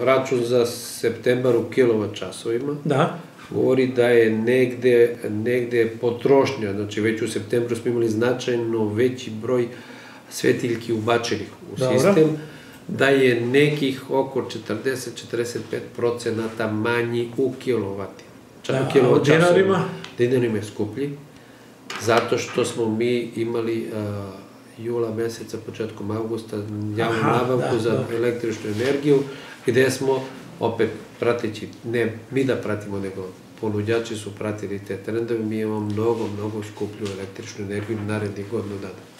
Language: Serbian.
Račun za septembar u kilovat časovima Da. govori da je negde, negde potrošnja, znači već u septembru smo imali značajno veći broj svetiljki ubačenih u Dobro. sistem, da je nekih oko 40-45 procenata manji u kilovati. Čak Da, kilovat časovima. Dinarima je skuplji, zato što smo mi imali uh, jula meseca, početkom avgusta, javnu Aha, nabavku da, za dobro. električnu energiju, gde smo, opet prateći, ne mi da pratimo, nego ponuđači su pratili te trendove, mi imamo mnogo, mnogo skuplju električnu energiju narednih godinu dana.